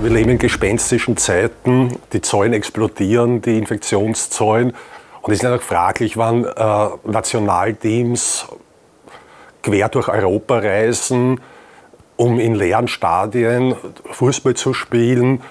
Wir leben in gespenstischen Zeiten. Die Zahlen explodieren, die Infektionszahlen. Und es ist einfach fraglich, wann äh, Nationalteams quer durch Europa reisen, um in leeren Stadien Fußball zu spielen,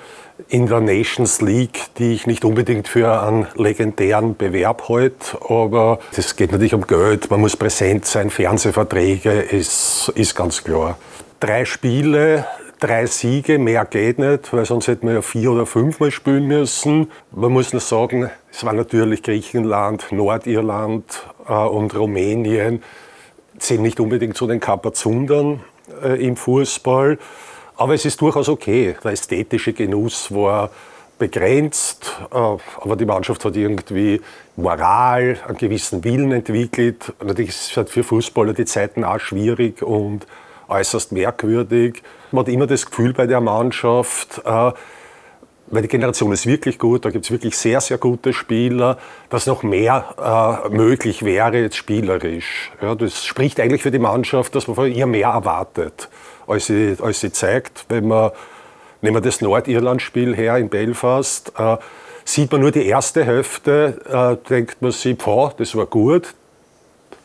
in der Nations League, die ich nicht unbedingt für einen legendären Bewerb halte, aber es geht natürlich um Geld, man muss präsent sein, Fernsehverträge ist, ist ganz klar. Drei Spiele, drei Siege, mehr geht nicht, weil sonst hätten wir ja vier oder fünfmal spielen müssen. Man muss nur sagen, es war natürlich Griechenland, Nordirland äh, und Rumänien, zählen nicht unbedingt zu den Kapazundern äh, im Fußball. Aber es ist durchaus okay. Der ästhetische Genuss war begrenzt, äh, aber die Mannschaft hat irgendwie Moral, einen gewissen Willen entwickelt. Natürlich es halt für Fußballer die Zeiten auch schwierig und äußerst merkwürdig. Man hat immer das Gefühl bei der Mannschaft, äh, weil die Generation ist wirklich gut, da gibt es wirklich sehr, sehr gute Spieler, dass noch mehr äh, möglich wäre jetzt spielerisch. Ja, das spricht eigentlich für die Mannschaft, dass man von ihr mehr erwartet, als sie, als sie zeigt. Wenn man, nehmen wir das Nordirland-Spiel her in Belfast, äh, sieht man nur die erste Hälfte, äh, denkt man sich, boah, das war gut,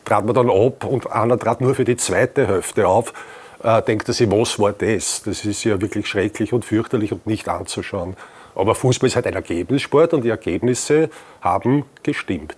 trat man dann ab und einer trat nur für die zweite Hälfte auf, äh, denkt er sich, was war das? Das ist ja wirklich schrecklich und fürchterlich und nicht anzuschauen. Aber Fußball ist halt ein Ergebnissport und die Ergebnisse haben gestimmt.